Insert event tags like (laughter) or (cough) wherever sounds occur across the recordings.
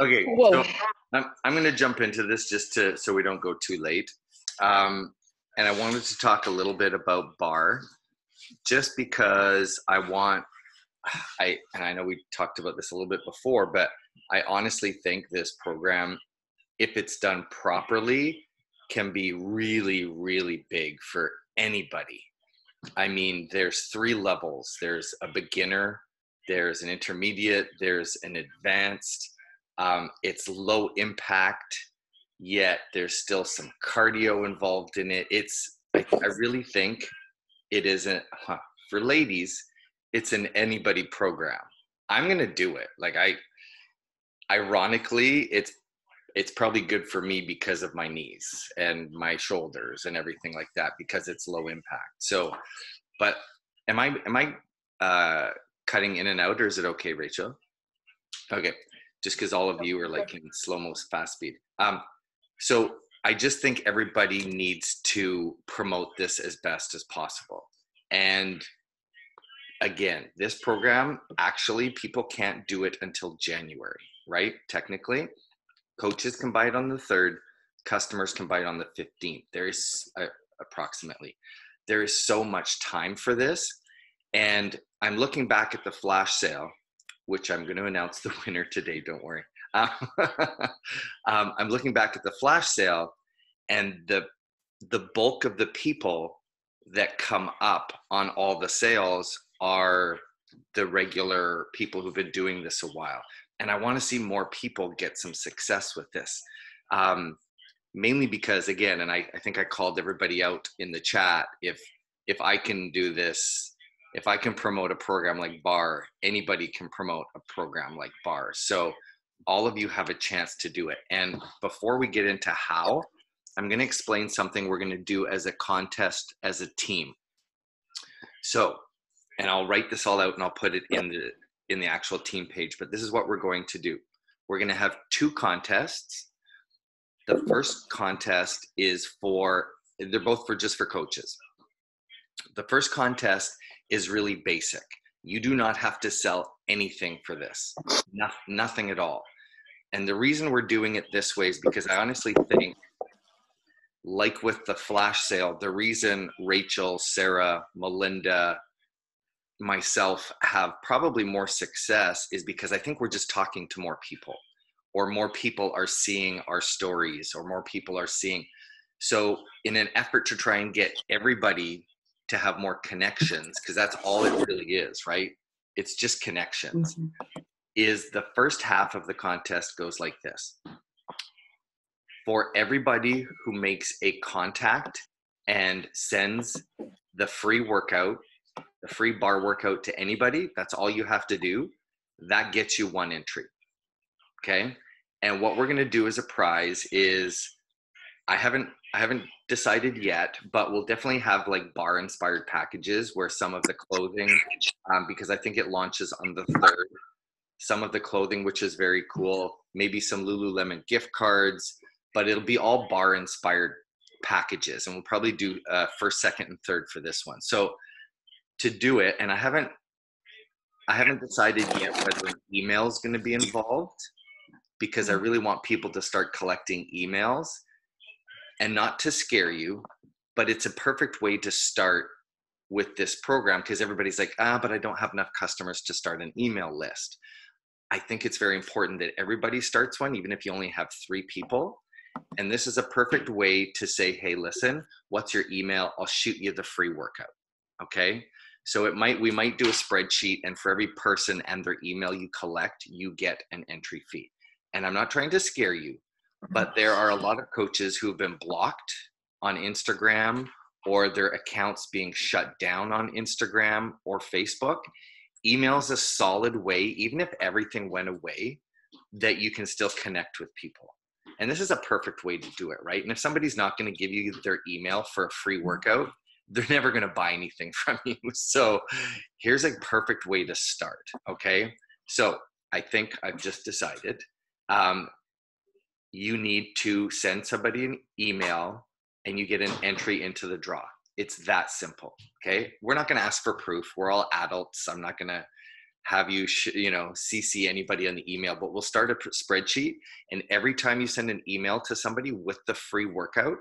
Okay, so I'm, I'm going to jump into this just to so we don't go too late. Um, and I wanted to talk a little bit about barre, just because I want. I and I know we talked about this a little bit before, but I honestly think this program, if it's done properly, can be really, really big for anybody. I mean, there's three levels. There's a beginner, there's an intermediate, there's an advanced. Um, it's low impact, yet there's still some cardio involved in it. It's, I, I really think it isn't, huh, for ladies, it's an anybody program. I'm to do it. Like, I, ironically, it's, it's probably good for me because of my knees and my shoulders and everything like that because it's low impact. So, but am I, am I, uh, cutting in and out, or is it okay, Rachel? Okay, just because all of you are like in slow mo fast speed. Um, so I just think everybody needs to promote this as best as possible. And again, this program actually people can't do it until January, right? Technically, coaches can buy it on the third, customers can buy it on the 15th. There is uh, approximately. There is so much time for this and I'm looking back at the flash sale, which I'm going to announce the (laughs) winner today. Don't worry. Um, (laughs) um, I'm looking back at the flash sale, and the the bulk of the people that come up on all the sales are the regular people who've been doing this a while. And I want to see more people get some success with this. Um, mainly because again, and I, I think I called everybody out in the chat, if if I can do this if I can promote a program like Barre, anybody can promote a program like Barre. So all of you have a chance to do it. And before we get into how, I'm going to explain something we're going to do as a contest as a team. So, and I'll write this all out and I'll put it in the in the actual team page, but this is what we're going to do. We're going to have two contests. The first contest is for they're both for just for coaches. The first contest is really basic. You do not have to sell anything for this, no, nothing at all. And the reason we're doing it this way is because I honestly think, like with the flash sale, the reason Rachel, Sarah, Melinda, myself have probably more success is because I think we're just talking to more people, or more people are seeing our stories, or more people are seeing. So, in an effort to try and get everybody to have more connections because that's all it really is right? It's just connections. Mm-hmm. is the first half of the contest goes like this. For everybody who makes a contact and sends the free workout the free barre workout to anybody that's all you have to do that gets you one entry okay? And what we're going to do as a prize is i haven't i haven't decided yet, but we'll definitely have like barre inspired packages where some of the clothing, um, because I think it launches on the third, some of the clothing, which is very cool, maybe some Lululemon gift cards, but it'll be all barre inspired packages. And we'll probably do uh, first, second, and third for this one. So to do it, and I haven't, I haven't decided yet whether email is going to be involved because I really want people to start collecting emails and not to scare you, but it's a perfect way to start with this program because everybody's like, ah, but I don't have enough customers to start an email list. I think it's very important that everybody starts one, even if you only have three people. And this is a perfect way to say, hey, listen, what's your email? I'll shoot you the free workout. Okay. So it might, we might do a spreadsheet, and for every person and their email you collect, you get an entry fee. And I'm not trying to scare you but there are a lot of coaches who have been blocked on Instagram or their accounts being shut down on Instagram or Facebook. Email is a solid way, even if everything went away, that you can still connect with people. And this is a perfect way to do it, right? And if somebody's not going to give you their email for a free mm-hmm. workout, they're never going to buy anything (laughs) from you. So here's a perfect way to start. Okay. So I think I've just decided um, you need to send somebody an email and you get an entry into the draw. It's that simple. Okay. We're not going to ask for proof. We're all adults. I'm not going to have you sh- you know cc anybody on the email but we'll start a spreadsheet and every time you send an email to somebody with the free workout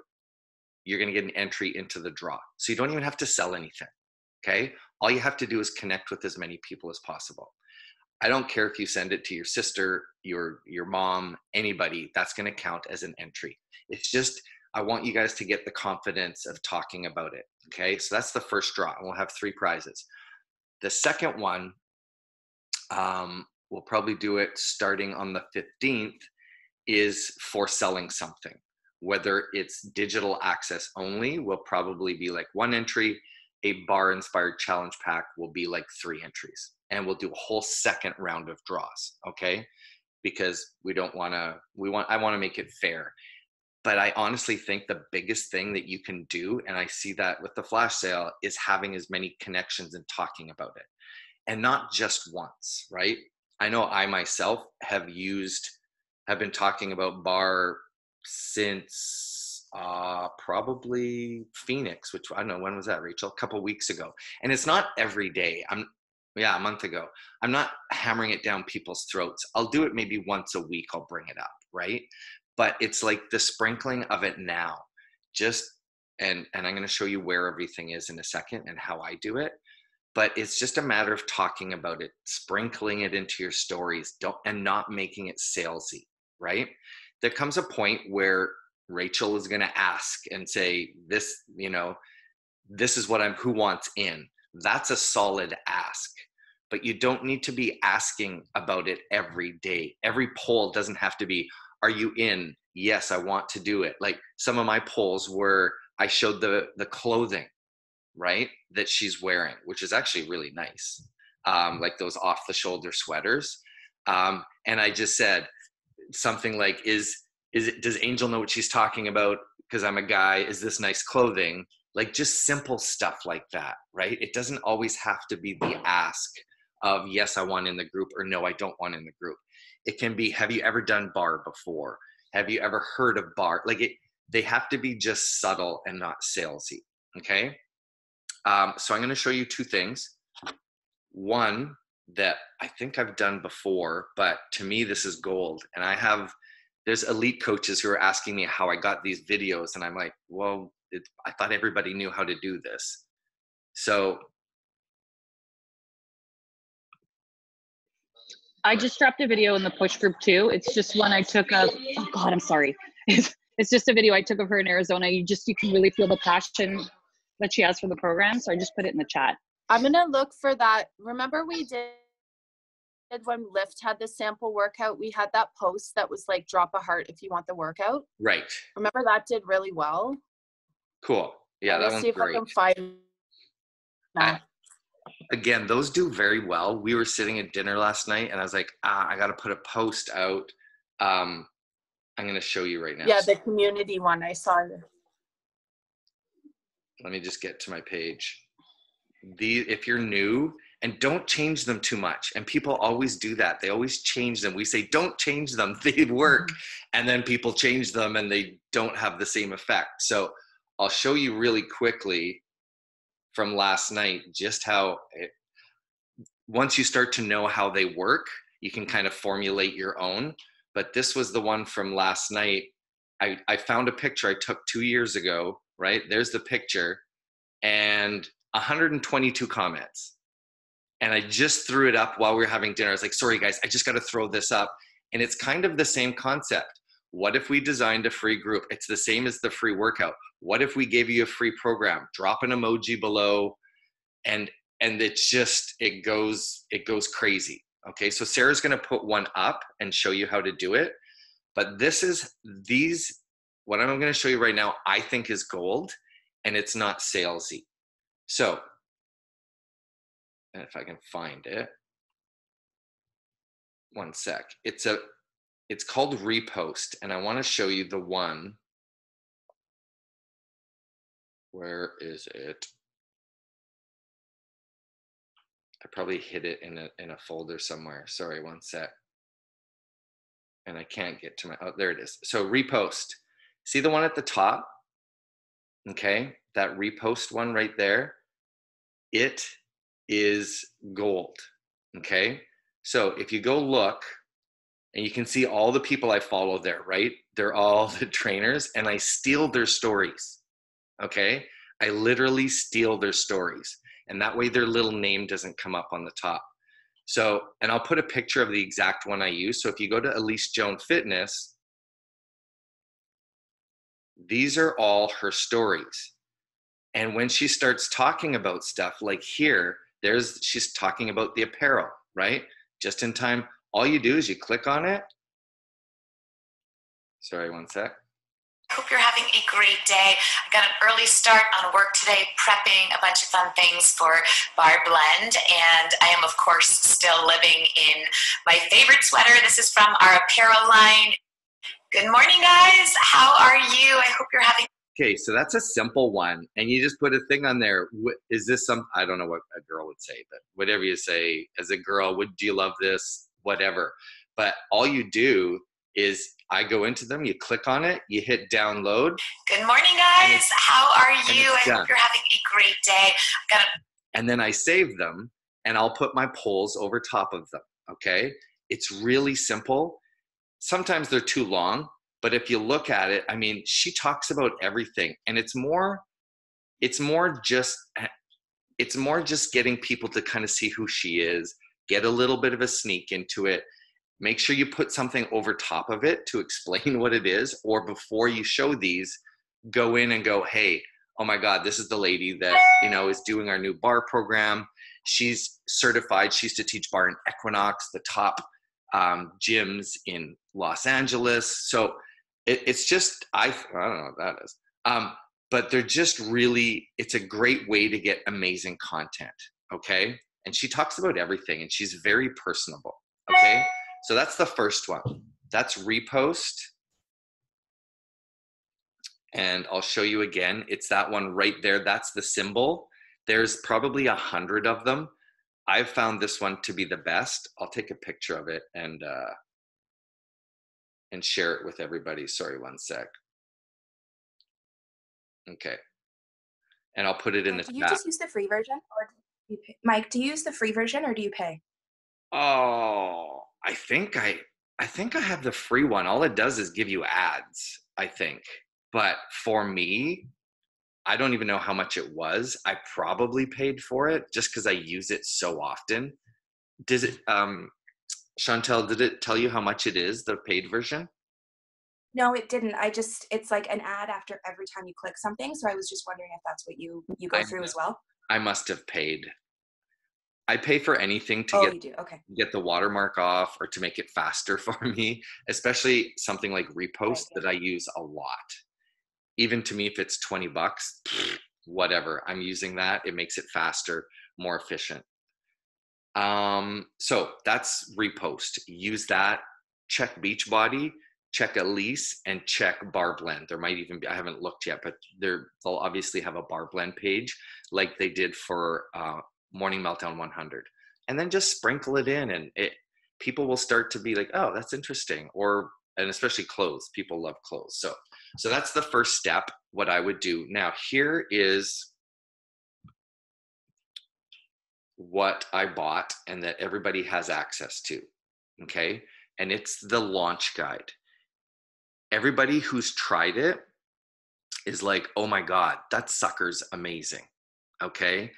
you're going to get an entry into the draw so you don't even have to sell anything okay all you have to do is connect with as many people as possible i don't care if you send it to your sister your your mom anybody that's going to count as an entry it's just i want you guys to get the confidence of talking about it okay so that's the first draw and we'll have three prizes the second one um, we'll probably do it starting on the 15th, is for selling something. Whether it's digital access only, will probably be like one entry. A barre inspired challenge pack will be like three entries. And we'll do a whole second round of draws, okay? Because we don't wanna, we want, I wanna make it fair. But I honestly think the biggest thing that you can do, and I see that with the flash sale, is having as many connections and talking about it and not just once, right? I know I myself have used, have been talking about barre since uh, probably Phoenix, which I don't know when was that, Rachel? A couple weeks ago. And it's not every day. I'm yeah, a month ago. I'm not hammering it down people's throats. I'll do it maybe once a week. I'll bring it up, right? But it's like the sprinkling of it now. Just and and I'm going to show you where everything is in a second and how I do it but it's just a matter of talking about it sprinkling it into your stories don't and not making it salesy right there comes a point where rachel is going to ask and say this you know this is what i'm who wants in that's a solid ask but you don't need to be asking about it every day. Every poll doesn't have to be are you in? Yes i want to do it. Like some of my polls were i showed the the clothing right that she's wearing which is actually really nice um, like those off the shoulder sweaters um, and i just said something like is is it does angel know what she's talking about? Because i'm a guy. Is this nice clothing like just simple stuff like that right it doesn't always have to be the ask of yes i want in the group or no i don't want in the group it can be have you ever done barre before have you ever heard of barre like it they have to be just subtle and not salesy okay um, so I'm going to show you two things. One that I think I've done before, but to me this is gold. And I have there's elite coaches who are asking me how I got these videos, and I'm like, well, it, I thought everybody knew how to do this. So I just dropped a video in the push group too. It's just one I took of. Oh God, I'm sorry. (laughs) It's, it's just a video I took of her in Arizona. You just you can really feel the passion that she has for the program. So I just put it in the chat. I'm gonna look for that. Remember we did when Lift had the sample workout, we had that post that was like drop a heart if you want the workout. Right. Remember that did really well. Cool. Yeah, that one's see if great. I can find I, again, those do very well. We were sitting at dinner last night, and I was like, ah, I got to put a post out. Um, I'm going to show you right now. Yeah, the community one I saw let me just get to my page. The if you're new and don't change them too much. And people always do that. They always change them. We say don't change them. (laughs) They work. Mm-hmm. And then people change them and they don't have the same effect. So I'll show you really quickly from last night just how it, once you start to know how they work, you can kind of formulate your own. But this was the one from last night. I, I found a picture I took two years ago right? There's the picture and 122 comments. And I just threw it up while we were having dinner. I was like, sorry guys, I just got to throw this up. And it's kind of the same concept. What if we designed a free group? It's the same as the free workout. What if we gave you a free program? Drop an emoji below and and it's just it goes it goes crazy. Okay? So Sarah's going to put one up and show you how to do it. But this is these what I'm going to show you right now, I think is gold and it's not salesy. So, if I can find it, one sec. It's a, it's called repost, and I want to show you the one. Where is it? I probably hid it in a in a folder somewhere. Sorry, one sec. And I can't get to my. Oh, there it is. So repost. See the one at the top? Okay, that repost one right there. It is gold. Okay. So if you go look, and you can see all the people I follow there, right? They're all (laughs) the trainers, and I steal their stories. Okay. I literally steal their stories. And that way their little name doesn't come up on the top. So, and I'll put a picture of the exact one I use. So if you go to Elise Joan Fitness, these are all her stories. And when she starts talking about stuff like here, there's she's talking about the apparel, right? Just in time. All you do is you click on it. Sorry, one sec. I hope you're having a great day. I got an early start on work today, prepping a bunch of fun things for Barre Blend. And I am, of course, still living in my favorite sweater. This is from our apparel line. Good morning, guys. How are you? I hope you're having. Okay, so that's a simple one. And you just put a thing on there. Is this some, I don't know what a girl would say, but whatever you say as a girl, would do you love this? Whatever. But all you do is I go into them, you click on it, you hit download. Good morning, guys. How are you? I hope you're having a great day. got a- and then I save them and I'll put my polls over top of them. Okay. It's really simple. Sometimes they're too long, but if you look at it, I mean, she talks about everything and it's more, it's more just, eh, it's more just getting people to kind of see who she is, get a little bit of a sneak into it. Make sure you put something over top of it to (laughs) explain what it is or before you show these go in and go hey oh my god this is the lady that you know is doing our new barre program. She's certified. She used to teach barre in equinox the top um, gyms in los angeles. So it, it's just I, I don't know what that is. Um, but they're just really it's a great way to get amazing content okay and she talks about everything and she's very personable okay so that's the first one. That's repost. And I'll show you again. It's that one right there. That's the symbol. There's probably a hundred of them. I've found this one to be the best. I'll take a picture of it and uh, and share it with everybody. Sorry, one sec. Okay. And I'll put it in the. Do you just use the free version, or pay? Mike? Do you use the free version, or do you pay? Oh, I think I I think I have the free one. All it does is give you ads, I think. But for me, I don't even know how much it was. I probably paid for it just because I use it so often. Does it um Chantel, did it tell you how much it is, the paid version? No, it didn't. I just it's like an ad after every time you click something. So I was just wondering if that's what you you go I, through as well. I must have paid. I pay for anything to oh, get. Okay. get the watermark off or to make it faster (laughs) for me, especially something like repost that I use a lot. Even to me, if it's 20 bucks, whatever, I'm using that. It makes it faster, more efficient. Um, so that's repost. Use that. Check Beachbody, check Elise, and check Barre Blend. There might even be, I haven't looked yet, but they'll obviously have a Barre Blend page like they did for uh, morning meltdown 100 and then just sprinkle it in and it people will start to be like oh that's interesting or and especially clothes people love clothes. So so that's the first step what i would do. Now here is what i bought and that everybody has access to okay? And it's the launch guide. Everybody who's tried it is like oh my god that sucker's amazing okay?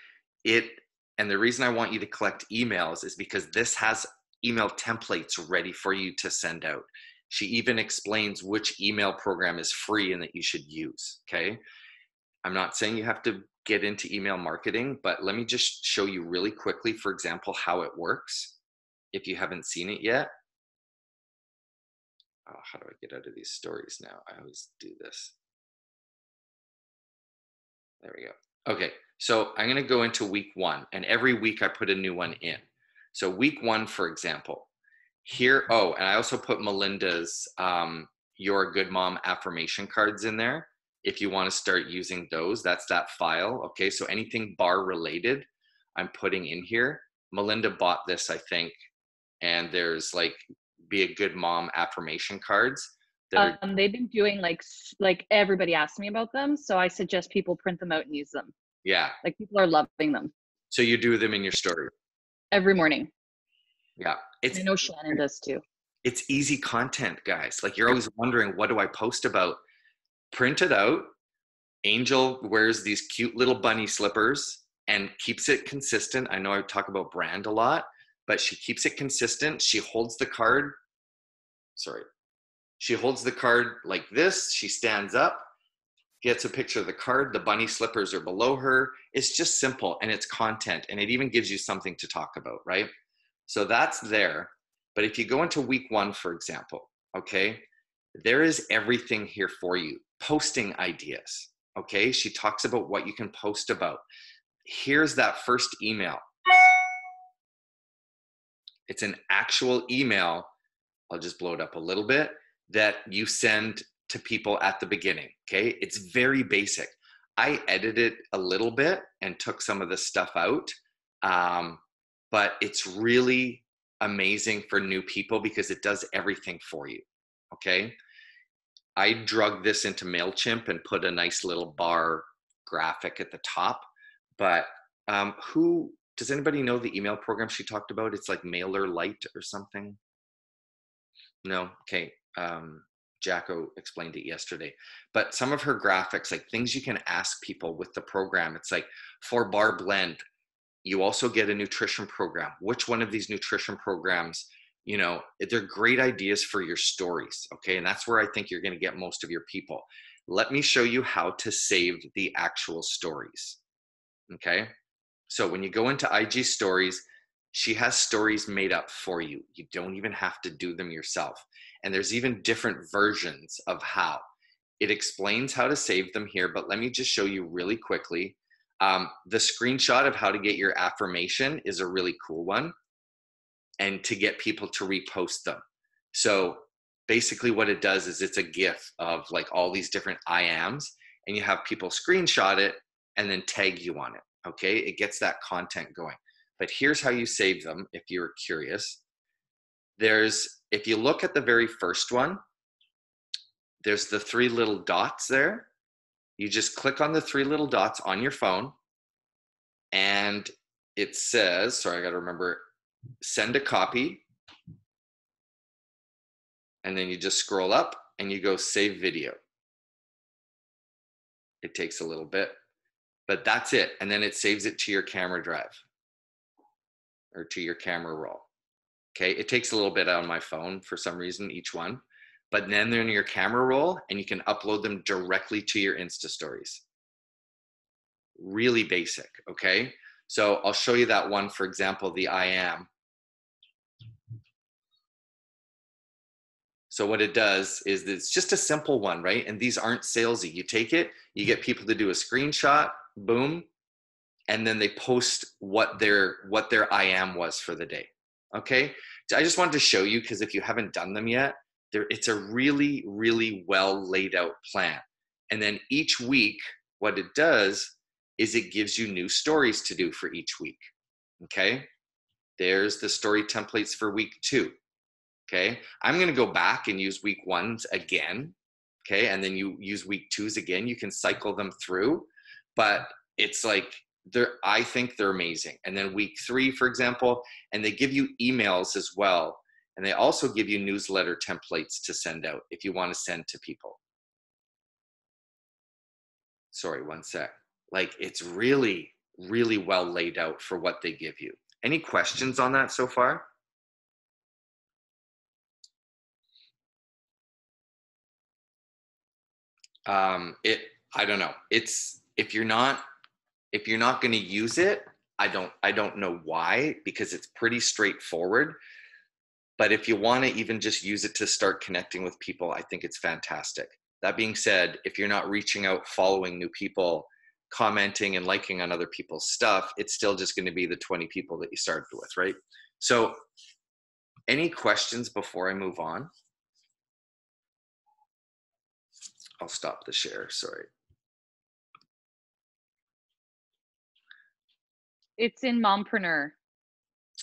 It and the reason I want you to collect emails is because this has email templates ready for you to send out. She even explains which email program is free and that you should use. Okay. I'm not saying you have to get into email marketing, but let me just show you really quickly, for example, how it works if you haven't seen it yet. Oh, how do I get out of these stories now? I always do this. There we go. Okay, so I'm going to go into week one, and every week I put a new one in. So, week one, for example, here, oh, and I also put Melinda's um, Your Good Mom affirmation cards in there. If you want to start using those, that's that file. Okay, so anything barre related, I'm putting in here. Melinda bought this, I think, and there's like be a good mom affirmation cards. Um, they've been doing like like everybody asked me about them, so I suggest people print them out and use them. Yeah. Like people are loving them. So you do them in your story every morning. Yeah. It's I know Shannon does too. it's easy content, guys. Like you're always wondering, what do I post about? Print it out. Angel wears these cute little bunny slippers and keeps it consistent. I know I talk about brand a lot, but she keeps it consistent. She holds the card. Sorry. She holds the card like this. She stands up, gets a picture of the card. The bunny slippers are below her. It's just simple and it's content and it even gives you something to talk about, right? So that's there. But if you go into week one, for example, okay, there is everything here for you. Posting ideas, okay? She talks about what you can post about. Here's that first email. It's an actual email. I'll just blow it up a little bit that you send to people at the beginning, okay? It's very basic. I edited a little bit and took some of the stuff out. Um, but it's really amazing for new people because it does everything for you. Okay. I drug this into MailChimp and put a nice little barre graphic at the top. But um, who does anybody know the email program she talked about? It's like MailerLite or something. No. Okay. Um, Jacko explained it yesterday. But some of her graphics, like things you can ask people with the program, it's like for Barre Blend, you also get a nutrition program. Which one of these nutrition programs you know they're great ideas for your stories okay? And that's where i think you're going to get most of your people. Let me show you how to save the actual stories okay? So when you go into ig stories she has stories made up for you you don't even have to do them yourself and there's even different versions of how it explains how to save them here but let me just show you really quickly um, the screenshot of how to get your affirmation is a really cool one and to get people to repost them. So basically, what it does is it's a GIF of like all these different I ams, and you have people screenshot it and then tag you on it. Okay, it gets that content going. But here's how you save them if you're curious. There's, if you look at the very first one, there's the three little dots there you just click on the three little dots on your phone and it says, sorry, I got to remember, send a copy. And then you just scroll up and you go save video. It takes a little bit, but that's it. And then it saves it to your camera drive or to your camera roll. Okay, it takes a little bit on my phone for some reason, each one but then they're in your camera roll and you can upload them directly to your Insta stories. Really basic, okay? So I'll show you that one, for example, the I am. So what it does is it's just a simple one, right? And these aren't salesy. You take it, you get people to do a screenshot, boom, and then they post what their what their I am was for the day. Okay? I just wanted to show you because if you haven't done them yet, there, it's a really, really well laid out plan. And then each week, what it does is it gives you new stories to do for each week. Okay. There's the story templates for week two. Okay. I'm going to go back and use week ones again. Okay. And then you use week twos again. You can cycle them through, but it's like, they're, I think they're amazing. And then week three, for example, and they give you emails as well and they also give you newsletter templates to send out if you want to send to people. Sorry, one sec. Like it's really, really well laid out for what they give you. Any questions on that so far? Um, it, I don't know. It's, if you're not, if you're not going to use it, I don't, I don't know why, because it's pretty straightforward but if you want to even just use it to start connecting with people, I think it's fantastic. That being said, if you're not reaching out, following new people, commenting and liking on other people's stuff, it's still just going to be the 20 people that you started with, right? So, any questions before I move on? I'll stop the share, sorry. It's in Mompreneur,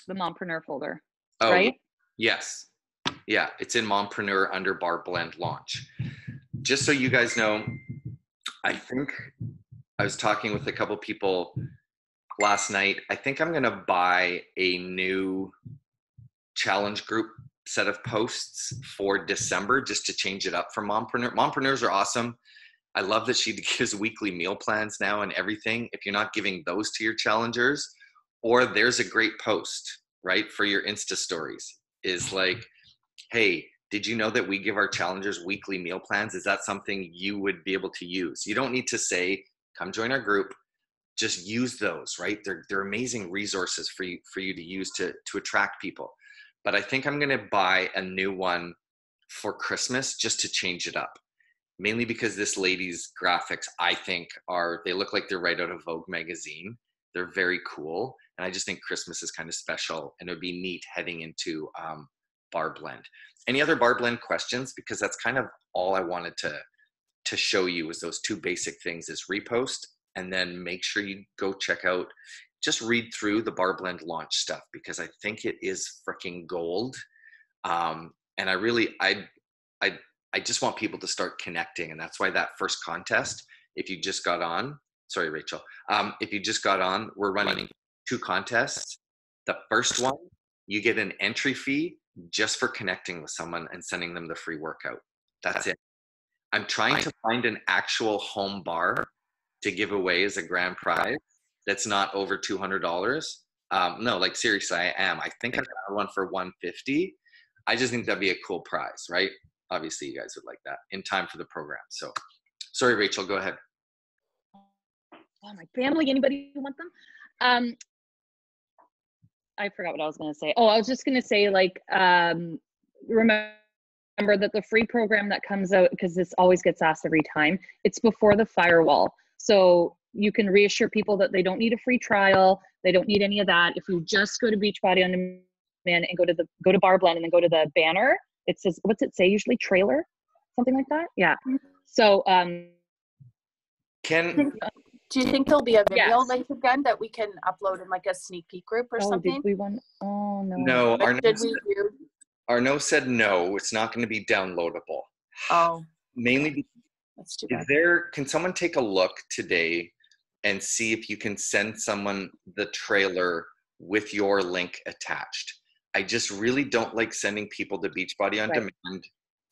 the Mompreneur folder, Oh, right? Yes. Yeah, it's in Mompreneur under Barre Blend launch. Just so you guys know, I think I was talking with a couple people last night. I think I'm going to buy a new challenge group set of posts for December just to change it up for mompreneur. Mompreneurs are awesome. I love that she (laughs) gives weekly meal plans now and everything. If you're not giving those to your challengers, or there's a great post, right, for your Insta stories is like, hey, did you know that we give our challengers weekly meal plans? Is that something you would be able to use? You don't need to say, come join our group. Just use those, right? They're, they're amazing resources for you, for you to use to, to attract people. But I think I'm going to buy a new one for Christmas just to change it up mainly because this lady's graphics i think are they look like they're right out of vogue magazine. They're very cool and i just think christmas is kind of special and it would be neat heading into um, barre blend. Any other barre blend questions? Because that's kind of all i wanted to to show you was those two basic things is repost and then make sure you go check out just read through the barre blend launch stuff because i think it is freaking gold. Um, and i really i i I just want people to start connecting. And that's why that first contest, if you just got on, sorry, Rachel, um, if you just got on, we're running two contests. The first one, you get an entry fee just for connecting with someone and sending them the free workout. That's it. I'm trying to find an actual home barre to give away as a grand prize that's not over $200. Um, no, like seriously, I am. I think I got one for 150. I just think that'd be a cool prize, right? Obviously you guys would like that in time for the program. So sorry, Rachel, go ahead. Oh, my family, anybody who want them? Um, I forgot what I was going to say. Oh, I was just going to say like, um, remember that the free program that comes out, because this always gets asked every time, it's before the firewall. So you can reassure people that they don't need a free trial. They don't need any of that. If you just go to Beachbody on demand and go to the go to Barre Blend and then go to the banner, it says what's it say usually? Trailer? Something like that? Yeah. So um can do you think there'll be a video Yes. link again that we can upload in like a sneak peek group or oh, something? did we want oh no. No Like, Arno did said, we do? Arno said no it's not going to be downloadable. Oh. Mainly because that's too is there can someone take a look today and see if you can send someone the trailer with your link attached i just really don't like sending people to beachbody on Right. demand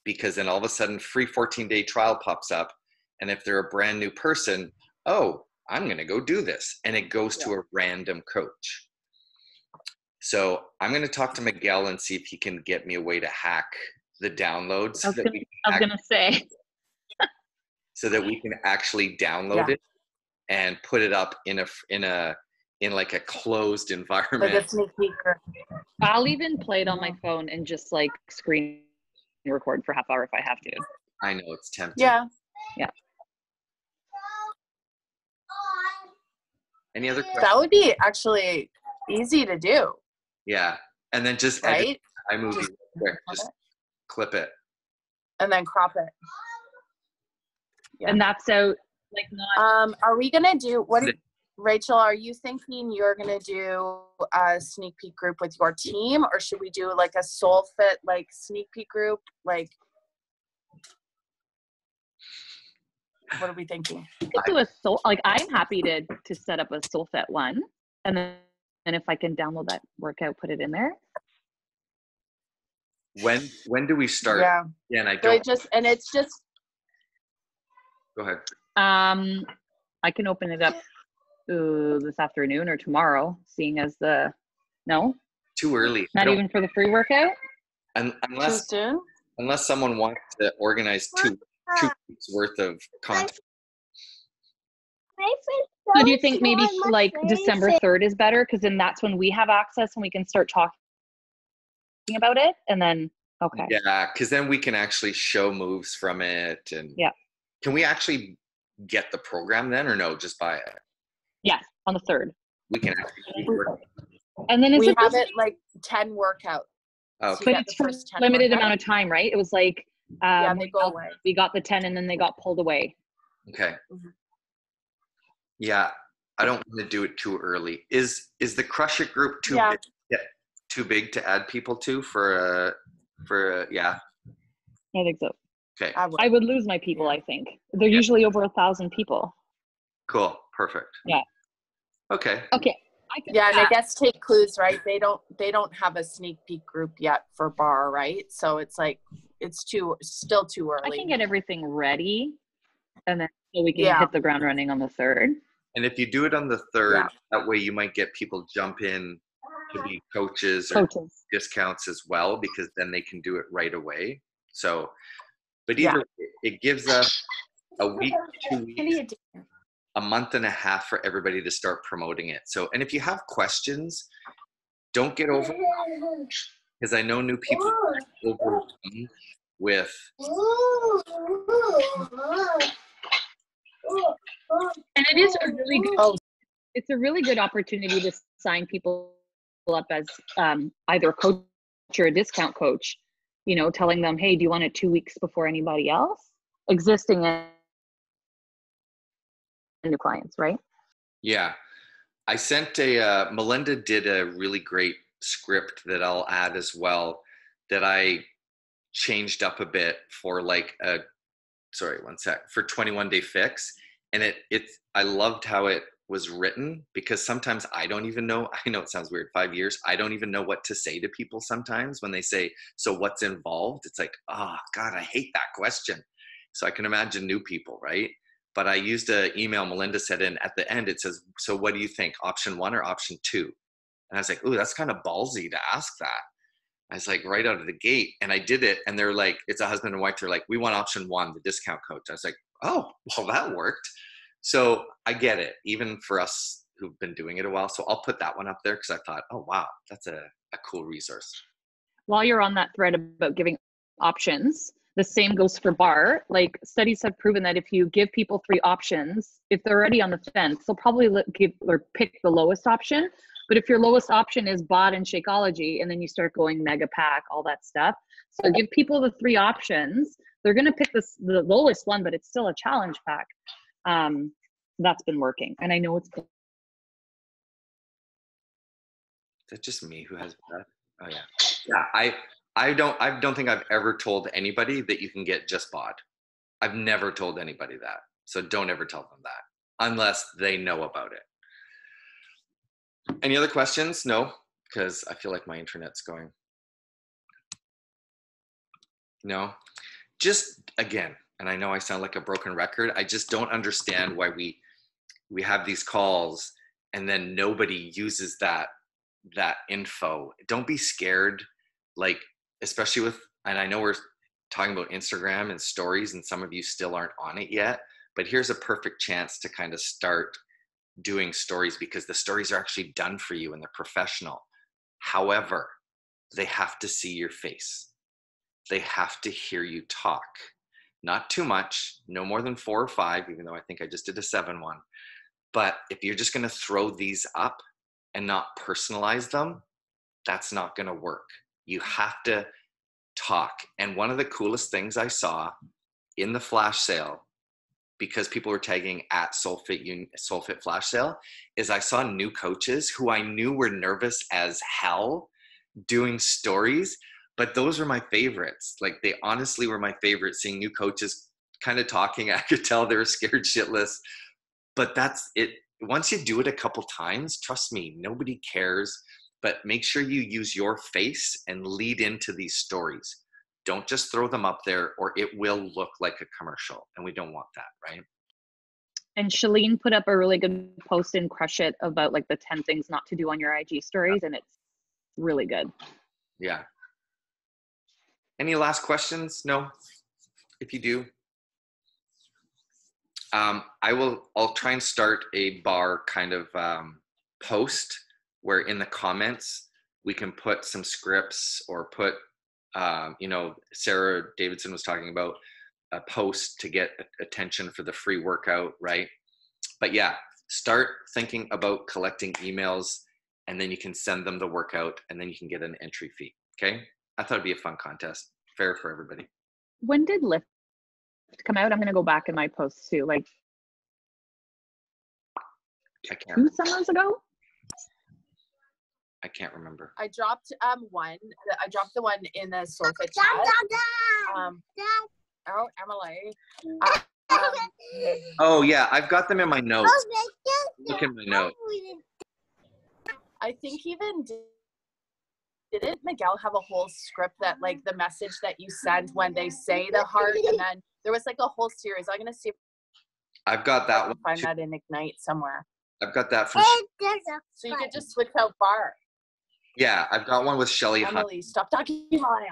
because then all of a sudden free 14 day trial pops up and if they're a brand new person oh i'm going to go do this and it goes to a random coach so i'm going to talk to miguel and see if he can get me a way to hack the downloads I was so that gonna, we can gonna say so that we can actually download Yeah. it and put it up in a in a in like a closed (laughs) like environment. a sneak peek i'll even play it on my phone and just like screen record for half hour if i have to I know it's tempting. yeah Yeah. Any other questions? that would be actually easy to do Yeah, and then just edit right iMovie real quick. Crop Just it, clip it. and then crop it Yeah. and that's out like not um are we gonna do what Is rachel are you thinking you're gonna do a sneak peek group with your team or should we do like a soul fit like sneak peek group like what are we thinking I could do a soul like i'm happy to to set up a soul fit one and then and if i can download that workout put it in there When when do we start? yeah Yeah, and I so it don't. just and it's just Go ahead. um i can open it up uh, this afternoon or tomorrow seeing as the no Too early. Not even for the free workout un- too unless soon unless someone wants to organize two two weeks worth of content. so do you think maybe like december 3rd is better because then that's when we have access and we can start talking about it and then okay Yeah, because then we can actually show moves from it, and Yeah. Can we actually get the program then, or no? Just buy it. Yes on the 3rd We can actually keep and then is we it have it like 10 workouts Oh, So but it's for first 10 limited workouts. amount of time right it was like um, yeah they we go got- away we got the 10 and then they got pulled away okay. Mhm. Yeah, I don't want to do it too early. Is is the Crush It group too Yeah. big? Yeah, too big to add people to for a for a, yeah. i think so Okay, I would. i would lose my people i think they're usually over a thousand people cool, perfect. Yeah. Okay. okay I can Yeah, and I guess take clues, right? They don't they don't have a sneak peek group yet for barre, right? So it's like it's too still too early. I can get everything ready, and then so we can Yeah. hit the ground running on the third. And if you do it on the third, Yeah. that way you might get people jump in to be coaches or Coaches. discounts as well because then they can do it right away. So, but Yeah. either way, it gives us a week, two What weeks, you doing? A month and a half for everybody to start promoting it. So, and if you have questions, don't get over because I know new people are overwhelmed with And it is a really good. Oh. It's a really good opportunity to sign people up as um, either a coach or a discount coach. You know, telling them, "Hey, do you want it two weeks before anybody else?" Existing and new clients, right? Yeah. I sent a, uh, Melinda did a really great script that I'll add as well that I changed up a bit for like a, sorry, one sec, for 21 day fix. And it, it's, I loved how it was written because sometimes I don't even know, (laughs) I know it sounds weird, five years, I don't even know what to say to people sometimes when they say, so what's involved? It's like, oh God, I hate that question. So I can imagine new people, right? But I used a email Melinda said in at the end it says, "So what do you think? Option one or option two? And I was like, "Ooh, that's kind of ballsy to ask that." I was like, right out of the gate, and I did it, and they're like, it's a husband and wife. They're like, "We want option one, the discount coach." I was like, "Oh, well, that worked." So I get it, even for us who've been doing it a while. So I'll put that one up there because I thought, oh wow, that's a, a cool resource. while you're on that thread about giving options, the same goes for barre. Like studies have proven that if you give people three options, if they're already on the fence, they'll probably give or pick the lowest option. But if your lowest option is bod and Shakeology, and then you start going mega pack, all that stuff, so give people the three options. They're going to pick this, the lowest one, but it's still a challenge pack. Um, that's been working, and I know it's Is that just me who has that? Oh yeah. Yeah, I I don't I don't think I've ever told anybody that you can get just bod. I've never told anybody that. So don't ever tell them that unless they know about it. Any other questions? No, because I feel like my internet's going. No. Just again, and I know I sound like a broken record. I just don't understand why we we have these calls and then nobody uses that that info. Don't be scared, like, especially with, and I know we're talking about Instagram and stories, and some of you still aren't on it yet, but here's a perfect chance to kind of start doing stories because the stories are actually done for you and they're professional. However, they have to see your face, they have to hear you talk. Not too much, no more than four or five, even though I think I just did a seven one. But if you're just going to throw these up, and not personalize them, that's not going to work. You have to talk. And one of the coolest things I saw in the flash sale, because people were tagging at Soulfit Soulfit flash sale, is I saw new coaches who I knew were nervous as hell doing stories, but those were my favorites. Like they honestly were my favorites. Seeing new coaches kind of talking, (laughs) I could tell they were scared shitless. But that's it once you do it a couple times, trust me, nobody cares. But make sure you use your face and lead into these stories. Don't just throw them up there, or it will look like a commercial. And we don't want that, right? And Chalene put up a really good post in Crush It about like the 10 things not to do on your IG stories, and it's really good. Yeah. Any last questions? No? If you do, um, I will. I'll try and start a barre kind of um, post where in the comments we can put some scripts or put, um, you know, Sarah Davidson was talking about a post to get attention for the free workout, right? But yeah, start thinking about collecting emails, and then you can send them the workout, and then you can get an entry fee. Okay, I thought it'd be a fun contest, fair for everybody. When did Lyft come out? I'm going to go back in my posts too, like two summers ago. I can't remember. I dropped um one. I dropped the one in the Soulfit chat. Um, oh, Emily. Uh, um, (laughs) Oh yeah, I've got them in my notes. Look in my note. I think even did, didn't Miguel have a whole script that like the message that you send when they say the heart, and then there was like a whole series. I'm gonna see if I've got that one. can find too. that in Ignite somewhere. I've got that from. So you could just switch out barre. Yeah, I've got one with Shelly Hunt, Emily, stop talking I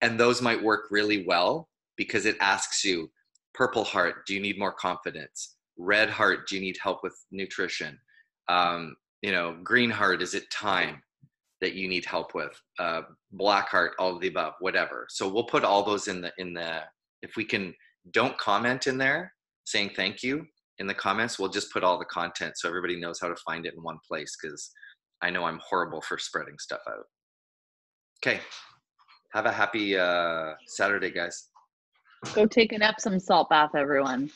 and those might work really well because it asks you, Purple Heart, do you need more confidence? Red Heart, do you need help with nutrition? Um, you know, Green Heart, is it time that you need help with? Uh, Black Heart, all of the above, whatever. So we'll put all those in the in the. If we can, don't comment in there saying thank you in the comments. We'll just put all the content so everybody knows how to find it in one place because I know I'm horrible for spreading stuff out. Okay. Have a happy uh, Saturday, guys. Go take an Epsom salt bath, everyone.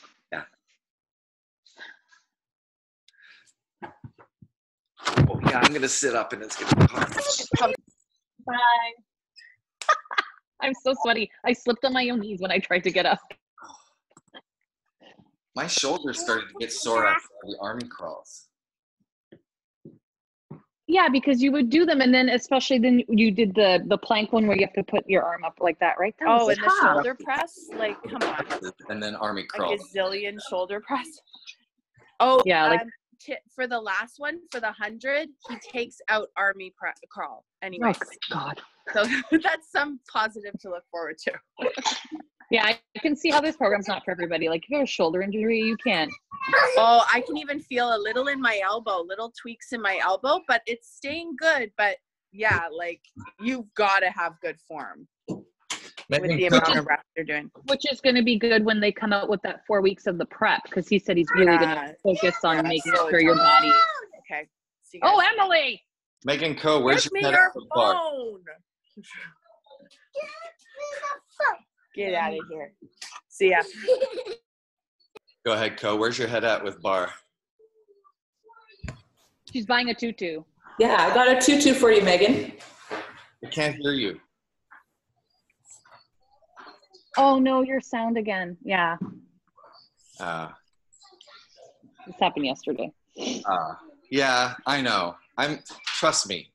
Oh, yeah, I'm gonna sit up and it's gonna be hard. Bye. (laughs) I'm so sweaty. I slipped on my own knees when I tried to get up. My shoulders started to get sore after the army crawls. Yeah, because you would do them, and then especially then you did the the plank one where you have to put your arm up like that, right? That Oh, was and the shoulder press? Like, come on. And then army crawl. A crawls. gazillion shoulder press. (laughs) Oh, Yeah, like- um, ti- for the last one, for the hundred, he takes out army pre- crawl. Oh Anyways, God. so (laughs) that's some positive to look forward to. (laughs) Yeah, I I can see how this program's not for everybody. Like if you have a shoulder injury, you can't. Oh, I can even feel a little in my elbow, little tweaks in my elbow, but it's staying good. But yeah, like you've got to have good form with the Megan, amount of reps you're doing. Which is going to be good when they come out with that four weeks of the prep, because he said he's really going Yeah. to focus on Yeah, making so sure your body. Okay. See you. Oh, Emily. Megan Co, where's Give me your your head at the barre? phone. Get out of here. See ya. (laughs) Go ahead, Co. Where's your head at with barre? She's buying a tutu. Yeah, I got a tutu for you, Megan. I can't hear you. Oh no, your sound again. Yeah, Uh, this happened yesterday. uh, yeah, I know. I'm trust me,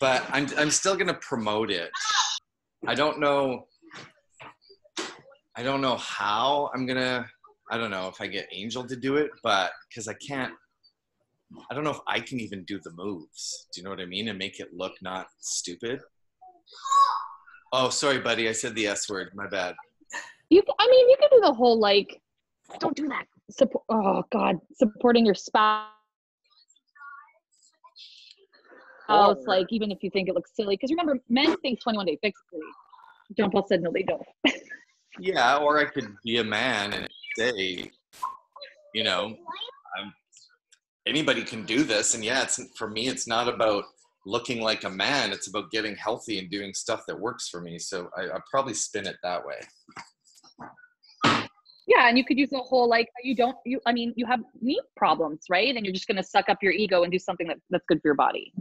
but I'm I'm still gonna promote it. I don't know. I don't know how I'm gonna. I don't know if I get Angel to do it, but because I can't. I don't know if I can even do the moves. Do you know what I mean? And make it look not stupid. Oh, sorry, buddy. I said the S word. My bad. You, I mean, you can do the whole like, don't do that. Support. Oh God, supporting your spouse. Oh. Or- like even if you think it looks silly, because remember, men think 21 day fix. John Paul said no, they don't. (laughs) Yeah, or I could be a man and say, you know, I'm, anybody can do this. And yeah, it's for me, it's not about looking like a man. It's about getting healthy and doing stuff that works for me. So I, I probably spin it that way. Yeah, and you could use the whole like you don't you. I mean, you have knee problems, right? And you're just gonna suck up your ego and do something that, that's good for your body.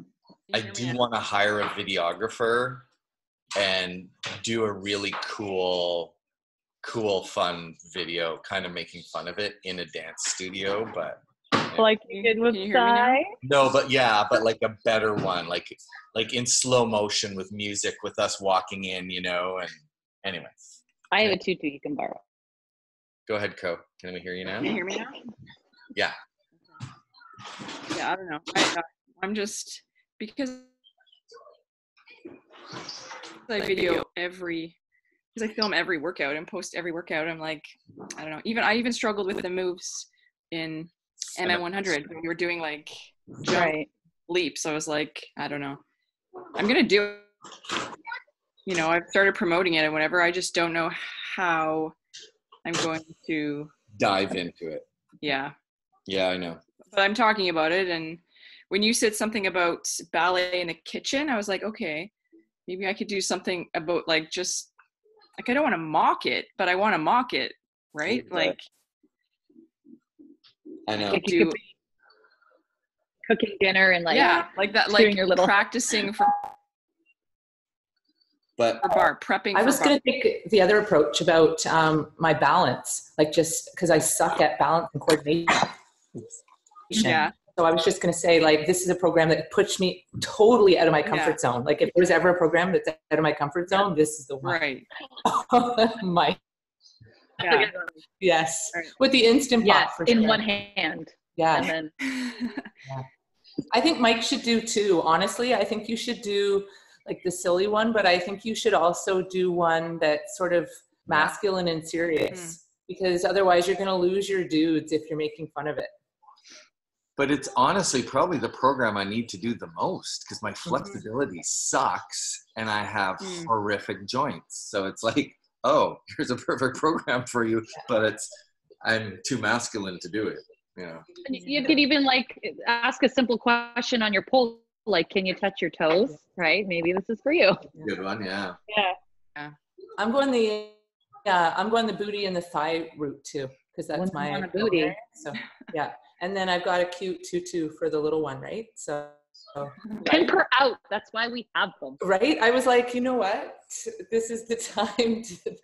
I do want to hire a videographer and do a really cool, cool, fun video, kind of making fun of it in a dance studio. But Like you did with can you hear me now? Sai. No, but yeah, but like a better one, like like in slow motion with music, with us walking in, you know. And anyway, I have a tutu you can borrow. go ahead, Co. Can we hear you now? Can you hear me now? Yeah. Yeah, I don't know. I, I'm just because I video every because I film every workout and post every workout. I'm like, I don't know. Even I even struggled with the moves in MM100 when we were doing like jump Right. leaps. I was like, I don't know. I'm gonna do. it. You know, I've started promoting it, and whenever I just don't know how I'm going to. Dive into it. Yeah, Yeah, I know. but I'm talking about it. And when you said something about ballet in the kitchen, I was like, okay, maybe I could do something about like just like I don't want to mock it, but I want to mock it, right? Right. Like I know. Like you do could be cooking dinner and like yeah, like that, like your little- practicing for, But for barre, prepping. I for was barre. going to take the other approach about um, my balance, like just because I suck at balance and coordination. Yeah, I was just going to say, like, this is a program that pushed me totally out of my comfort zone. Like, if there's ever a program that's out of my comfort zone, this is the one. Right. (laughs) Mike, Yeah. (laughs) yes, Right. with the instant pot Yes, for in sure. one hand. Yeah, And then (laughs) I think Mike should do too. Honestly, I think you should do like the silly one, but I think you should also do one that's sort of masculine and serious hmm. because otherwise you're going to lose your dudes if you're making fun of it. But it's honestly probably the program I need to do the most because my Mm-hmm. flexibility sucks and I have Mm. horrific joints. So it's like, oh, (laughs) here's a perfect program for you, but it's I'm too masculine to do it. You know. You could even like ask a simple question on your poll, like, can you touch your toes? Right? Maybe this is for you. Good one, yeah. Yeah. I'm going the yeah, I'm going the booty and the thigh route too because that's Wouldn't my booty. area. So yeah, and then I've got a cute tutu for the little one, right? So so, (laughs) Pin per out. That's why we have them. right, I was like, you know what? This is the (laughs) time to